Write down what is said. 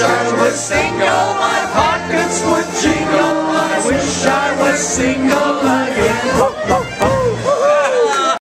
I was single, my pockets would jingle. I wish I was single again.